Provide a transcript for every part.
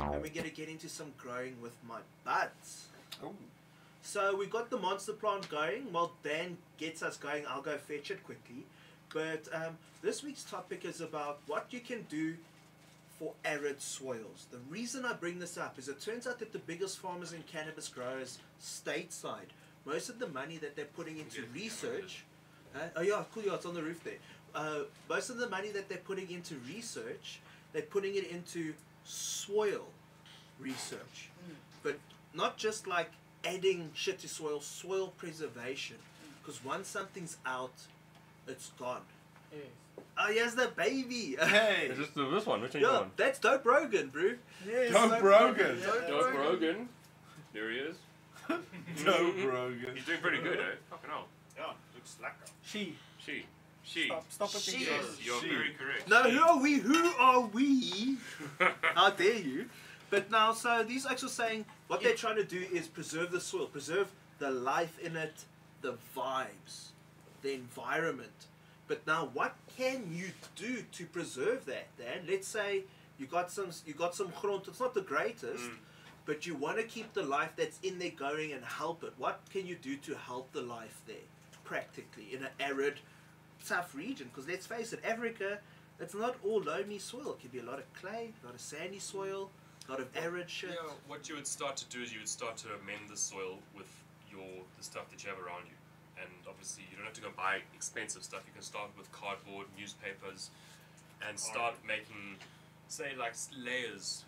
and we're going to get into some growing with my buds. Oh. So we got the monster plant going. While Dan gets us going, I'll go fetch it quickly. But um, this week's topic is about what you can do for arid soils. The reason I bring this up is it turns out that the biggest farmers and cannabis growers stateside, most of the money that they're putting into research, uh, oh yeah, cool, yeah, it's on the roof there. Uh, most of the money that they're putting into research, they're putting it into soil research, but not just like adding shit to soil, soil preservation. Because once something's out, it's gone. Yes. Oh, here's the baby. Hey. Is this the, this one? Which one? Yeah, that's Dope Rogan, bro. Yes. Dope Rogan. Dope Dope Rogan. There he is. Dope Rogan. He's doing pretty good, eh? Fucking hell. Yeah, looks like She. She. She. Stop, stop it. She. again. Yes, you're She. very correct. No, who are we? Who are we? How dare you? But now, so these actually saying what they're trying to do is preserve the soil, preserve the life in it, the vibes, the environment. But now, what can you do to preserve that? Then, let's say you got some, you got some grond. It's not the greatest, Mm. but you want to keep the life that's in there going and help it. What can you do to help the life there, practically in an arid, tough region? Because let's face it, Africa, it's not all loamy soil. It can be a lot of clay, a lot of sandy soil, a lot of arid shit. Yeah, what you would start to do is you would start to amend the soil with your the stuff that you have around you. And obviously you don't have to go buy expensive stuff. You can start with cardboard, newspapers, and start making, say, like layers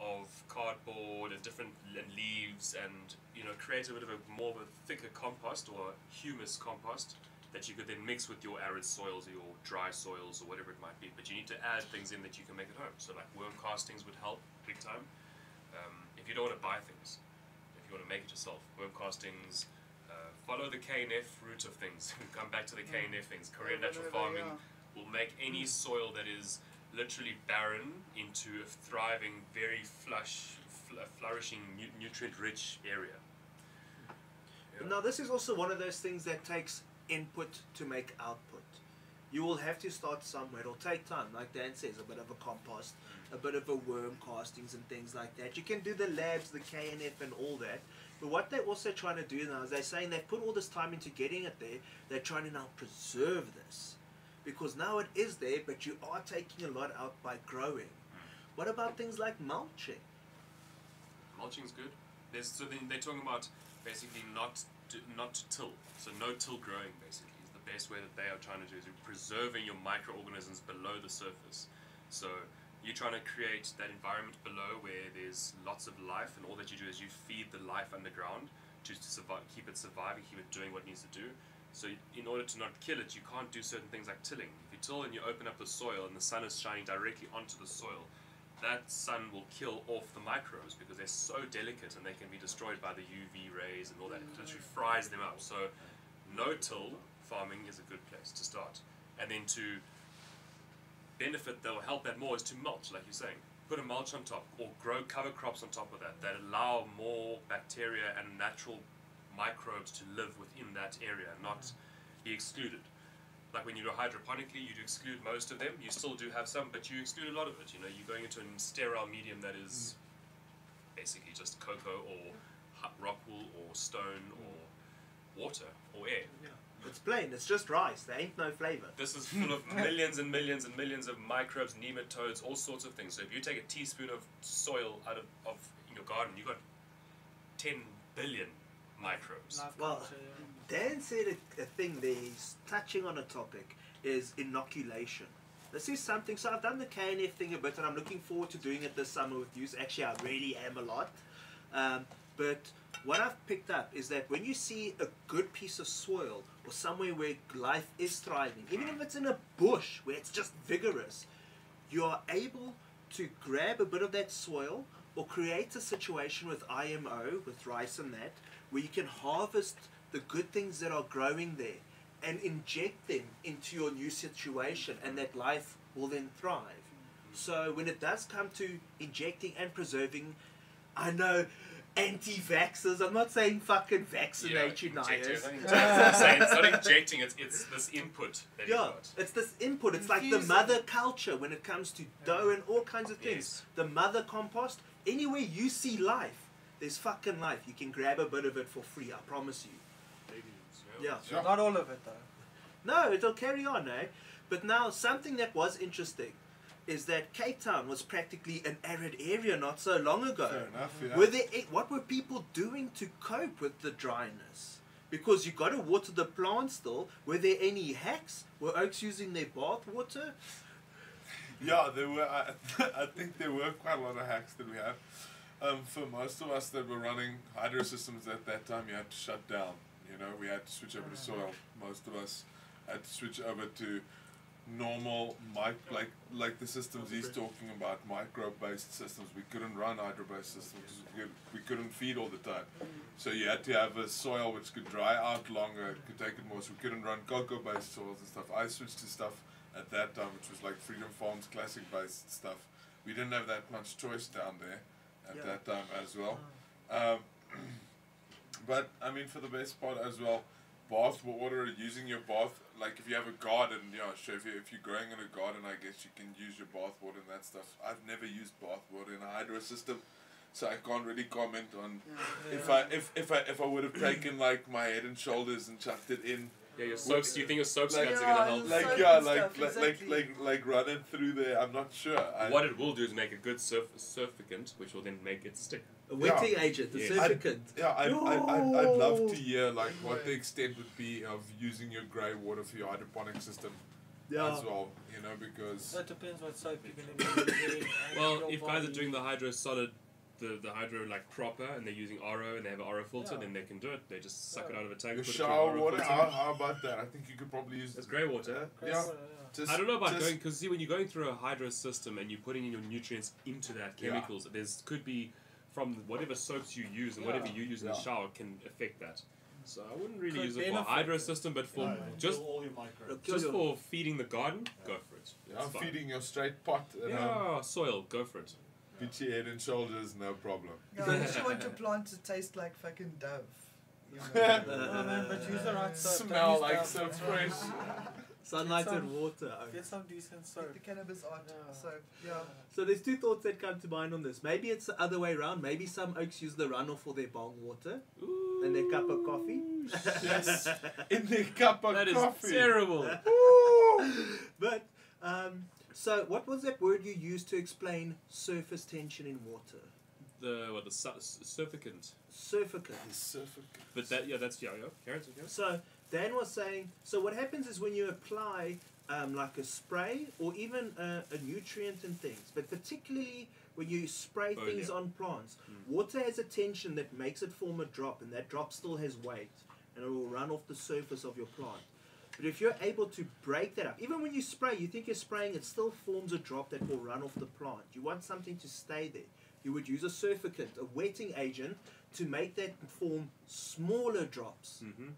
of cardboard and different leaves, and you know, create a bit of a more of a thicker compost or humus compost that you could then mix with your arid soils or your dry soils or whatever it might be. But you need to add things in that you can make at home. So like worm castings would help big time. Um, if you don't want to buy things, if you want to make it yourself, worm castings. Uh, follow the KNF route of things. Come back to the KNF things. Korean natural farming will make any soil that is literally barren into a thriving, very flush, fl- flourishing, nu- nutrient-rich area. Yeah. Now, this is also one of those things that takes input to make output. You will have to start somewhere. It'll take time, like Dan says, a bit of a compost, mm. a bit of a worm castings and things like that. You can do the labs, the KNF, and all that. But what they're also trying to do now is they're saying they've put all this time into getting it there. They're trying to now preserve this. Because now it is there, but you are taking a lot out by growing. Mm. What about things like mulching? Mulching's good. There's, so then they're talking about basically not to, not to till. So no till growing basically is the best way that they are trying to do is preserving your microorganisms below the surface. So you're trying to create that environment below where there's lots of life, and all that you do is you feed the life underground just to survive, keep it surviving, keep it doing what it needs to do. So in order to not kill it, you can't do certain things like tilling. If you till and you open up the soil and the sun is shining directly onto the soil, that sun will kill off the microbes because they're so delicate and they can be destroyed by the UV rays and all that. It literally fries them up. So, no till farming is a good place to start. And then to benefit that will help that more is to mulch, like you're saying. Put a mulch on top or grow cover crops on top of that that allow more bacteria and natural microbes to live within that area, not be excluded like when you do hydroponically, you do exclude most of them. You still do have some, but you exclude a lot of it. You know, you're going into a sterile medium that is mm. basically just coco or hu- rock wool or stone mm. or water or air. It's plain, it's just rice. There ain't no flavor. This is full of millions and millions and millions of microbes, nematodes, all sorts of things. So if you take a teaspoon of soil out of, of in your garden, you've got 10 billion microbes. Life Well, culture, yeah. Dan said a, a thing there, he's touching on a topic, is inoculation. This is something, so I've done the KNF thing a bit and I'm looking forward to doing it this summer with you. Actually, I really am a lot. Um, but what I've picked up is that when you see a good piece of soil or somewhere where life is thriving, even if it's in a bush where it's just vigorous, you are able to grab a bit of that soil or create a situation with IMO, with rice and that, where you can harvest the good things that are growing there and inject them into your new situation and that life will then thrive. So when it does come to injecting and preserving, I know anti-vaxxers. I'm not saying fucking vaccinate Yeah, you, inject Nias. it. I'm saying it's not injecting, it's, it's this input that Yeah, you've got. it's this input. It's like the mother culture when it comes to dough and all kinds of things. Yes. The mother compost. Anywhere you see life, there's fucking life. You can grab a bit of it for free. I promise you. Yeah. Yeah. Not all of it though. No, it'll carry on, eh? But now something that was interesting is that Cape Town was practically an arid area not so long ago. Fair enough, yeah. Were there, eh, what were people doing to cope with the dryness? Because you got to water the plants still. Were there any hacks? Were oaks using their bath water? Yeah, there were. I, I think there were quite a lot of hacks that we had. Um, for most of us that were running hydro systems at that time, you had to shut down. You know, we had to switch over to soil. Most of us had to switch over to normal mic like like the systems he's talking about micro-based systems. We couldn't run hydro-based systems. We, could, we couldn't feed all the time, so you had to have a soil which could dry out longer, could take it more. So we couldn't run coco-based soils and stuff. I switched to stuff at that time, which was like Freedom Farms classic-based stuff. We didn't have that much choice down there at Yeah. that time as well. Um, but I mean, for the best part as well, bath water using your bath like if you have a garden, yeah, sure. If you if you're growing in a garden, I guess you can use your bath water and that stuff. I've never used bath water in a hydro system, so I can't really comment on if I if if I if I would have taken like my head and shoulders and chucked it in. Yeah, your soaps, do you think your soap Like- scans are going to help? Like Soap yeah, like stuff, like, exactly. like like like running through there. I'm not sure. I, what it will do is make a good surf surfactant, which will then make it stick. A wetting agent, a Yes. surfactant. Yeah, I'd, I'd, I'd, I'd love to hear like what the extent would be of using your grey water for your hydroponic system Yeah. as well. You know, because That depends what soap you're going to be using. Well, if guys are doing the hydro solid, the, the hydro like proper, and they're using RO and they have an RO filter, Yeah. then they can do it. They just suck it out of a tank. your put it through an shower water, how, how about that? I think you could probably use It's grey water. Great Yeah, water, just, I don't know about just, going because see when you're going through a hydro system and you're putting in your nutrients into that Yeah. chemicals, there's could be from whatever soaps you use and Yeah. whatever you use in the shower can affect that. So I wouldn't really Could use it for a hydro it. system, but for Yeah, just kill all your microbes. Just for feeding the garden, go for it. Yeah, It's fine. feeding your straight pot at home. Yeah, soil, go for it. Beat your head and shoulders, no problem. Yeah, unless you want your plant to taste like fucking dove. You know. Oh, man, but use the right soap. don't Smell like Dove. so fresh. Sunlight Get and water. Get some decent soap. the cannabis art. Yeah. So yeah. So there's two thoughts that come to mind on this. Maybe it's the other way around. Maybe some oaks use the runoff for their bong water and their cup of coffee. yes, in their cup of That is coffee. terrible. but um, so what was that word you used to explain surface tension in water? The what the su- surfactant. Surfactant. But that yeah, that's yeah, yeah. Carrots, yeah. So Dan was saying. So what happens is when you apply um, like a spray or even a, a nutrient and things, but particularly when you spray Oh, things yeah. on plants, Mm. water has a tension that makes it form a drop, and that drop still has weight, and it will run off the surface of your plant. But if you're able to break that up, even when you spray, you think you're spraying, it still forms a drop that will run off the plant. You want something to stay there. You would use a surfactant, a wetting agent, to make that form smaller drops. Mm-hmm.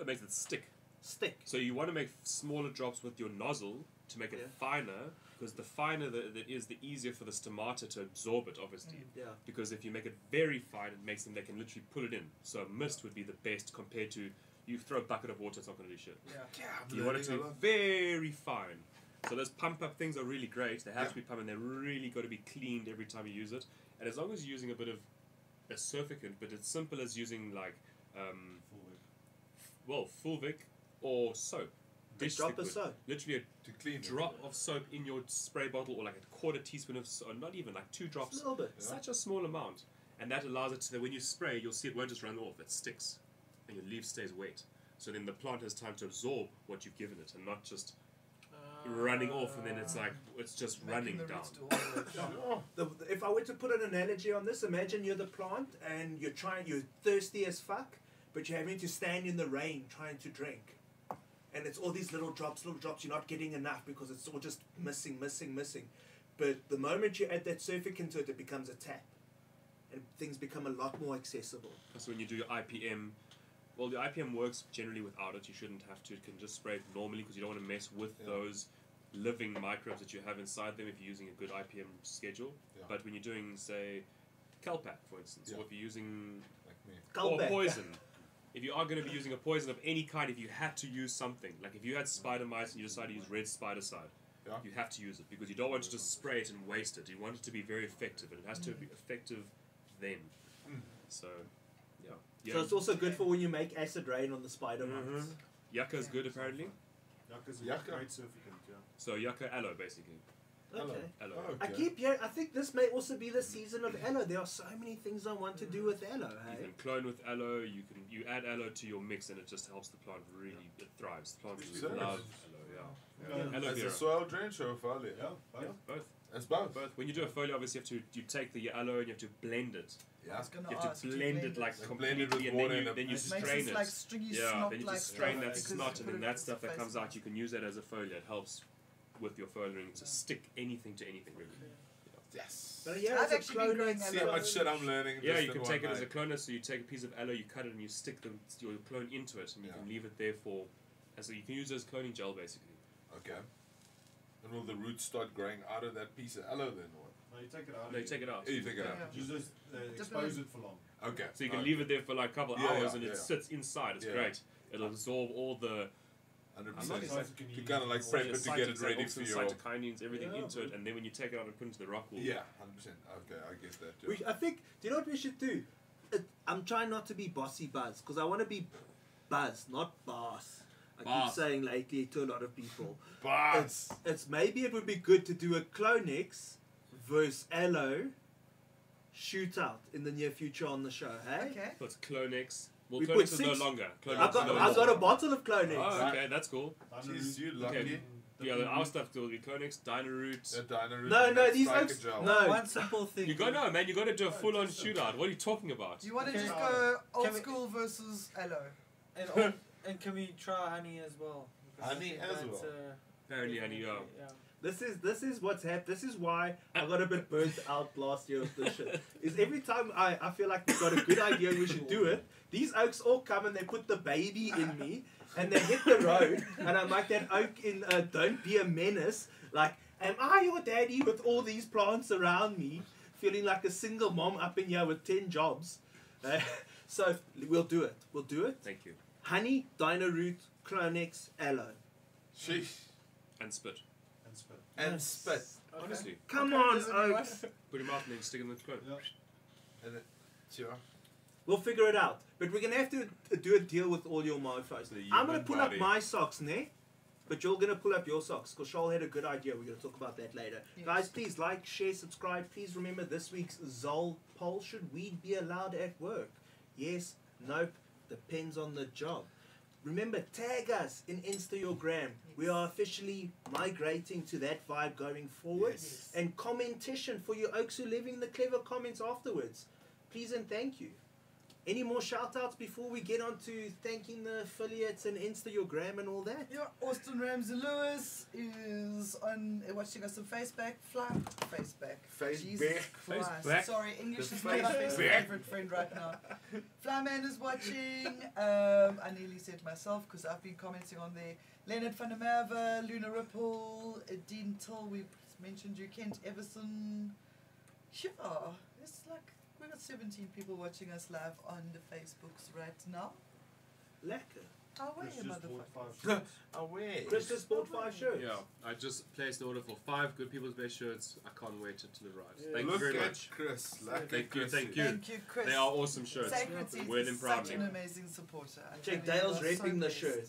It makes it stick. Stick. So you want to make smaller drops with your nozzle to make it Yeah. finer, because the finer that it is, the easier for the stomata to absorb it, obviously. Yeah. Because if you make it very fine, it makes them they can literally pull it in. So a mist would be the best compared to you throw a bucket of water, it's not going to do shit. Yeah. You want it to be very fine. So those pump up things are really great. They have to be pumped and they're really got to be cleaned every time you use it. And as long as you're using a bit of a surfactant, but it's simple as using like, um, well, Fulvic or soap. A Dish drop liquid. of soap. Literally to clean a it. drop of soap in your spray bottle or like a quarter teaspoon of soap, not even like two drops. a little bit. Yeah. Such a small amount. And that allows it so that when you spray, you'll see it won't just run off, it sticks. And your leaf stays wet. So then the plant has time to absorb what you've given it and not just running off and then it's like, it's just running the down. roots the The, if I were to put an analogy on this, imagine you're the plant and you're trying, you're thirsty as fuck, but you're having to stand in the rain trying to drink. And it's all these little drops, little drops, you're not getting enough because it's all just missing, missing, missing. But the moment you add that surfactant to it, it becomes a tap. And things become a lot more accessible. So when you do your IPM, well, the IPM works generally without it. You shouldn't have to. You can just spray it normally because you don't want to mess with Yeah. those living microbes that you have inside them if you're using a good IPM schedule. Yeah. But when you're doing, say, Kelpak, for instance, Yeah. or if you're using Like me. or poison. If you are going to be using a poison of any kind, if you had to use something, like if you had spider mites and you decide to use red spider side, Yeah. you have to use it because you don't want to just spray it and waste it. You want it to be very effective, and it has to be effective then. Mm. So, yeah. yeah. So it's also good for when you make acid rain on the spider Mhm. mites. Yucca is good apparently. Yucca's a Yucca. great surfactant, yeah. So yucca aloe basically. Hello. Okay. Aloe. Oh, I okay. keep hearing. I think this may also be the season of aloe. There are so many things I want to do with aloe. You Hey. can clone with aloe. You can you add aloe to your mix, and it just helps the plant really. It thrives. The plant really Serious? love aloe. Yeah. Yeah. Aloe As vera. a soil drench or a foliar? Yeah, both. Yeah, both. As both. Both. When you do a folio, obviously you have to you take the aloe and you have to blend it. I Yeah. was gonna You have ask, to do blend blend it like Like completely, blend it with and then water you then you It strain this it. like stringy yeah, snot then you like strain stuff that because snot, and then that stuff the that face comes out, you can use that as a folio. It helps with your folioing to stick anything to anything really. Yes. But yeah, I've a actually been cloning growing See aloe. how much shit I'm learning. Yeah, you can take it as a night. cloner. So you take a piece of aloe, you cut it, and you stick the, your clone into it, and you Yeah. can leave it there for. And so you can use it as cloning gel basically. Okay. And will the roots start growing out of that piece of aloe then? Or? No, you take it out. No, you take it out. Oh, you take it out. Yeah. You just uh, expose it for long. Okay. So you can alright. leave it there for like a couple of Yeah, hours, yeah, and it sits inside. It's Yeah. great. It'll absorb all the 100%. I'm not Sometimes exact- you can to use kinda like all prep the it to get it cytokines, ready for your- cytokinins, everything Yeah, into it, and then when you take it out and put it into the rock wool. Yeah, 100%. Okay, I get that. Yeah. We, I think. Do you know what we should do? It, I'm trying not to be bossy Buzz because I want to be Buzz, not boss. I Boss. keep saying lately to a lot of people. but It's, it's maybe it would be good to do a Clonex versus Aloe shootout in the near future on the show. Hey, Okay. So it's Clonex. Well, We Clonex put is no six- longer. Clonex I've got no I've got a bottle of Clonex. Oh, okay, that's cool. Jeez, you Okay. lucky. Yeah, the, our stuff will be Clonex, Dynaroot. A Dynaroot No, and no, that these Striker oaks- no. One simple thing. You got no man. You got to do a full-on shootout. What are you talking about? Do you want to just go old Can we- school versus aloe? And, all, and can we try honey as well? Because Honey as well? Uh, Apparently, honey, yeah. yeah. This is this is what's happened. This is why I got a bit burnt out last year with this shit. Is every time I, I feel like we've got a good idea and we should do it, these oaks all come and they put the baby in me and they hit the road and I'm like that oak in uh, Don't Be a Menace. Like, am I your daddy with all these plants around me, feeling like a single mom up in here with ten jobs? Uh, so we'll do it. We'll do it. Thank you. Honey, Dynaroot, Clonex, Aloe. Sheesh. And spit. And spit. And spit. Okay. Honestly, Come Okay, on, does oaks. put him out and then stick him in the clone. Yeah. And it, sure. We'll figure it out. But we're gonna have to do a deal with all your mofos. The I'm gonna pull body. up my socks, ne? But you're gonna pull up your socks because Shoal had a good idea. We're gonna talk about that later. Yes. Guys, please like, share, subscribe. Please remember this week's Zol poll: Should weed be allowed at work? Yes, nope. Depends on the job. Remember, tag us in Instagram. We are officially migrating to that vibe going forward. Yes. And commentation for you oaks who leaving the clever comments afterwards. Please and thank you. Any more shout outs before we get on to thanking the affiliates and Instagram and all that? Yeah, Austin Ramsey Lewis is on uh, watching us on Facebook. Fly Facebook. Facebook. Jesus Christ. Facebook. Sorry, English The is not my best favorite friend right now. Flyman is watching. Um, I nearly said myself because I've been commenting on there. Leonard van der Merwe, Luna Ripple, Dean Till, we mentioned you, Kent Everson. Yeah, it's like we got 17 people watching us live on the Facebooks right now. Lekker. How are Chris you, just bought motherfucker? five shirts. Away. Chris just bought five shirts. Yeah, I just placed the order for five Good People's Best shirts. I can't wait to deliver it. Yeah. Thank Look you very at much. Chris. Look Thank at you, thank you. Thank you, Chris. They are awesome shirts. Sacred Seeds Wear is them such an amazing supporter. I Check Dale's you are so raping the blessed. shirt.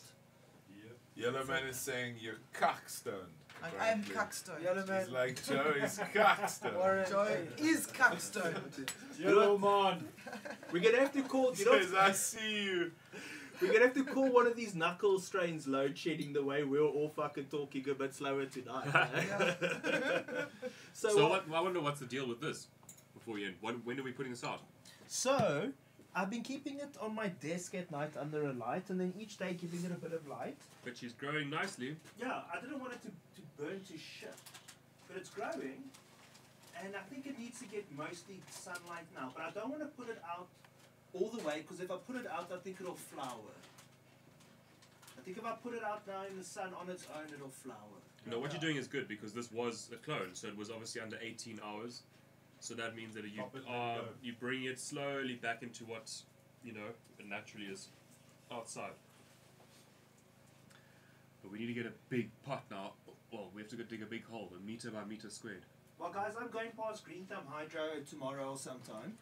Yeah. Yellow man is saying you're cockstoned. I, I am apparently. cuckstone. Yellow man. He's like Joe is cockstoned. Warren. Joe is cuckstone. Yellow man. We're gonna have to call. You know, Says I see you. we're gonna have to call one of these knuckle strains load shedding the way we're all fucking talking a bit slower tonight. Yeah. so, So what, I wonder what's the deal with this before you end. When, when are we putting this out? So, I've been keeping it on my desk at night under a light, and then each day giving it a bit of light. But she's growing nicely. Yeah, I didn't want it to, to burn to shit, but it's growing, and I think it needs to get mostly sunlight now. But I don't want to put it out all the way because if I put it out, I think it'll flower. I think if I put it out now in the sun on its own, it'll flower. No, what you're doing is good because this was a clone, so it was obviously under 18 hours. So that means that you Pop it, let it are go. you bring it slowly back into what you know it naturally is outside. But we need to get a big pot now. Well, we have to go dig a big hole, a meter by meter squared. Well, guys, I'm going past Green Thumb Hydro tomorrow or sometime.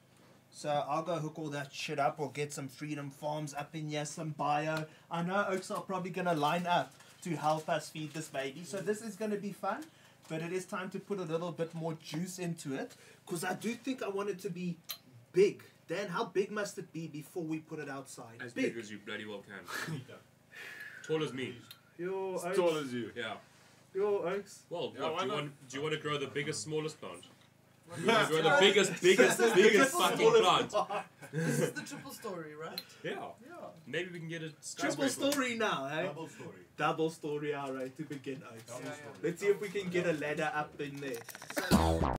So I'll go hook all that shit up or get some Freedom Farms up in here, some bio. I know Oaks are probably going to line up to help us feed this baby. So this is going to be fun, but it is time to put a little bit more juice into it because I do think I want it to be big. Dan, how big must it be before we put it outside? As big, as you bloody well can. Meter. Tall as me. Yo, As tall as you. Yeah. Yo, Oaks. Well, Yeah, what, do you not? want? Do you want to grow the biggest, smallest plant? You Yeah. want to grow the biggest, biggest, biggest fucking plant? This is the triple story, right? Yeah. Yeah. Maybe we can get a Triple skyscraper. story now, eh? Double story. Double story, alright, to begin, Oaks. Double Yeah. Let's see if we can get a ladder up in there.